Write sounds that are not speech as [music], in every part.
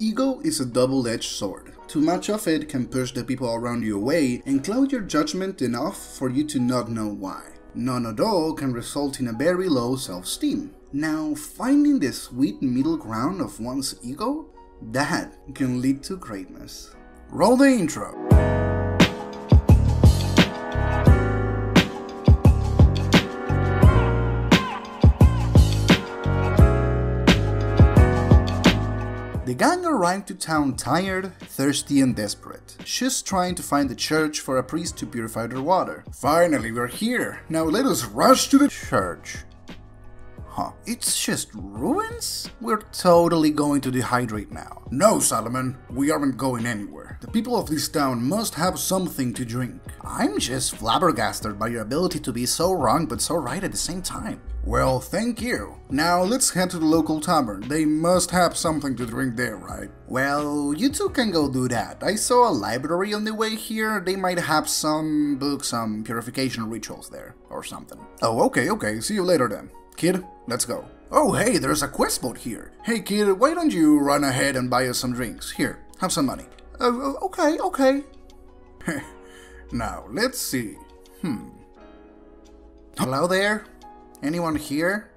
Ego is a double-edged sword. Too much of it can push the people around you away and cloud your judgment enough for you to not know why. None at all can result in a very low self-esteem. Now, finding the sweet middle ground of one's ego, that can lead to greatness. Roll the intro. The gang arrived to town tired, thirsty, and desperate, She's trying to find a church for a priest to purify their water. Finally, we're here. Now let us rush to the church. Huh, it's just ruins? We're totally going to dehydrate now. No, Solomon, we aren't going anywhere. The people of this town must have something to drink. I'm just flabbergasted by your ability to be so wrong but so right at the same time. Well, thank you. Now let's head to the local tavern. They must have something to drink there, right? Well, you two can go do that. I saw a library on the way here. They might have some books on purification rituals there, or something. Oh, okay, okay. See you later then. Kid, let's go. Oh, hey, there's a quest boat here. Hey, kid, why don't you run ahead and buy us some drinks? Here, have some money. Uh, okay, okay. [laughs] now, let's see. Hmm. Hello there? Anyone here?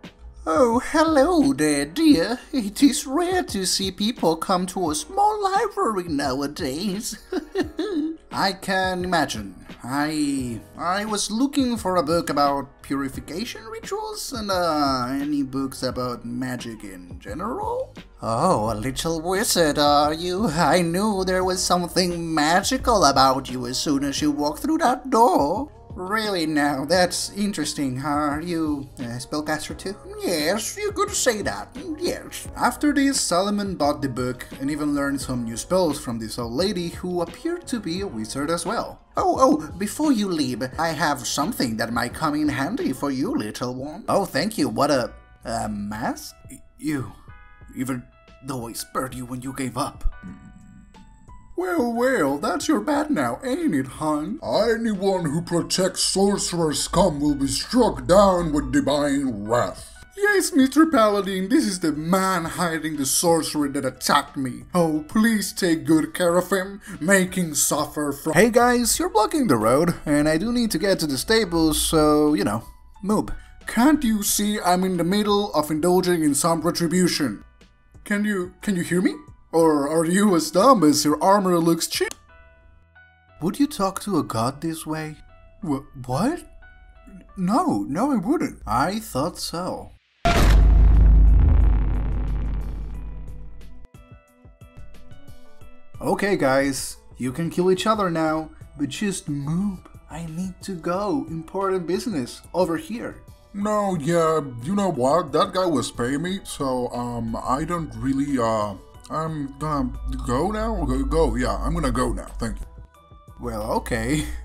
Oh, hello there, dear. It is rare to see people come to a small library nowadays. [laughs] I can imagine. I I was looking for a book about purification rituals and uh, any books about magic in general. Oh, a little wizard, are you? I knew there was something magical about you as soon as you walked through that door. Really now, that's interesting. Are you a spellcaster too? Yes, you could say that. Yes. After this, Solomon bought the book and even learned some new spells from this old lady who appeared to be a wizard as well. Oh, oh, before you leave, I have something that might come in handy for you, little one. Oh, thank you. What a... a mask? You... even though I spared you when you gave up. Well, well, that's your bad now, ain't it, hon? Anyone who protects sorcerer scum will be struck down with divine wrath. Yes, Mr. Paladin, this is the man hiding the sorcerer that attacked me. Oh, please take good care of him, him suffer from- Hey guys, you're blocking the road, and I do need to get to the stables, so, you know, move. Can't you see I'm in the middle of indulging in some retribution? Can you, can you hear me? Or are you as dumb as your armor looks cheap? Would you talk to a god this way? Wh- what? No, no, I wouldn't. I thought so. Okay, guys, you can kill each other now, but just move. I need to go. Important business over here. No, yeah, you know what? That guy was paying me, so um, I don't really uh, I'm gonna go now. Go, go. Yeah, I'm gonna go now. Thank you. Well, okay. [laughs]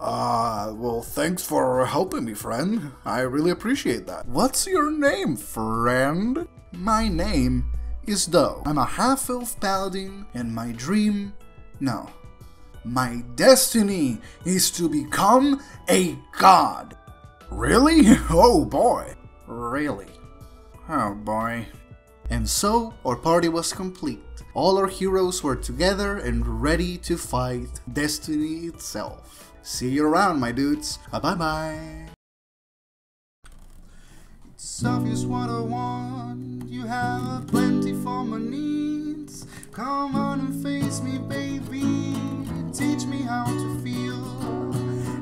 Uh, well, thanks for helping me, friend. I really appreciate that. What's your name, friend? My name is Doe. I'm a half-elf paladin, and my dream... No. My destiny is to become a god. Really? [laughs] Oh boy. Really? Oh boy. And so, our party was complete. All our heroes were together and ready to fight destiny itself. See you around, my dudes. Bye bye bye. It's obvious what I want. You have plenty for my needs. Come on and face me, baby. Teach me how to feel.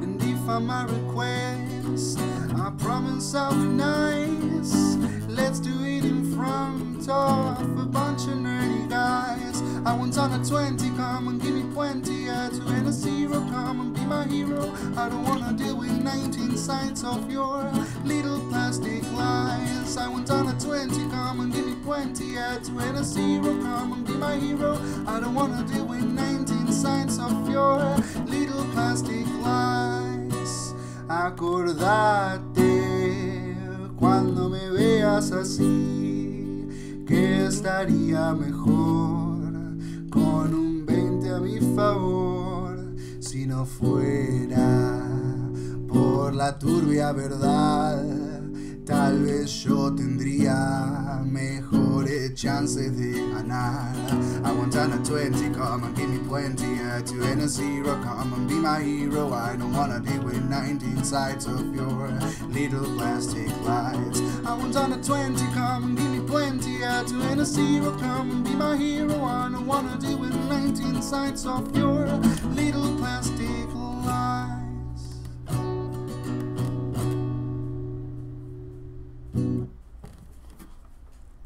And if I'm a request, I promise I'll be nice. Let's do it in front of a bunch of nerdy guys. I want on a 20, come and give me 20. Yeah, two and a zero, come and be my hero. I don't wanna deal with 19 sides of your little plastic lies. I want on a 20, come and give me 20. Yeah, two and a zero, come and be my hero. I don't wanna deal with 19 sides of your little plastic lies. Acordate cuando me veas así, que estaría mejor con un 20 a mi favor, si no fuera por la turbia verdad. Tal vez yo tendría mejores chances it ganar. I want on a 20, come and give me plenty. Uh, two and a zero, come and be my hero. I don't wanna deal with 19 sides of your little plastic lights. I want a 20, come and give me plenty. Uh, two and a zero, come and be my hero. I don't wanna deal with 19 sides of your little plastic.